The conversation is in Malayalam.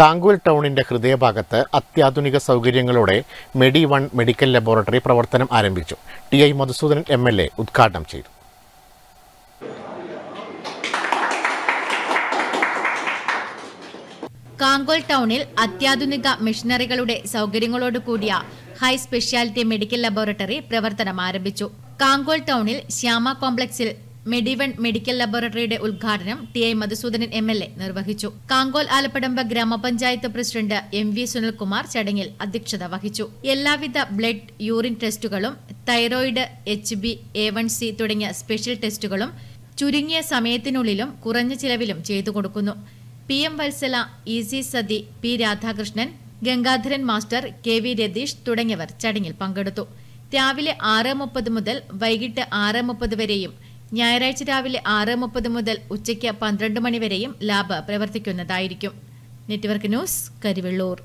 കാങ്കുൽ ടൗണിന്റെ ഹൃദയഭാഗത്ത് അത്യാധുനിക സൗകര്യങ്ങളോടെ മെഡി വൺ മെഡിക്കൽ ലബോറട്ടറി പ്രവർത്തനം ആരംഭിച്ചു. T I Madhusoodanan M L A ഉദ്ഘാടനം ചെയ്തു. കാങ്കോൽ ടൗണിൽ അത്യാധുനിക മെഷീനറികളുടെ സൗകര്യങ്ങളോട് കൂടിയ ഹൈ സ്പെഷ്യാലിറ്റി മെഡിക്കൽ ലബോറട്ടറി പ്രവർത്തനം ആരംഭിച്ചു. കാങ്കോൽ ടൗണിൽ ശ്യാമ കോംപ്ലക്സിൽ മെഡിവൺ മെഡിക്കൽ ലബോറട്ടറിയുടെ ഉദ്ഘാടനം T I Madhusoodanan M L A നിർവഹിച്ചു. കാങ്കോൽ ആലപ്പടമ്പ ഗ്രാമപഞ്ചായത്ത് പ്രസിഡന്റ് എം വി സുനിൽകുമാർ ചടങ്ങിൽ അധ്യക്ഷത വഹിച്ചു. എല്ലാവിധ ബ്ലഡ് യൂറിൻ ടെസ്റ്റുകളും thyroid H B A one C തുടങ്ങിയ സ്പെഷ്യൽ ടെസ്റ്റുകളും ചുരുങ്ങിയ സമയത്തിനുള്ളിലും കുറഞ്ഞ ചിലവിലും ചെയ്തു കൊടുക്കുന്നു. P M Vatsala E C Sathi P Radhakrishnan Gangadharan master K V Ratheesh തുടങ്ങിയവർ ചടങ്ങിൽ പങ്കെടുത്തു. രാവിലെ ആറ് മുപ്പത് മുതൽ വൈകിട്ട് ആറ് മുപ്പത് വരെയും ഞായറാഴ്ച രാവിലെ ആറ് മുപ്പത് മുതൽ ഉച്ചയ്ക്ക് പന്ത്രണ്ട് മണിവരെയും ലാബ് പ്രവർത്തിക്കുന്നതായിരിക്കും. Network news Karivellur.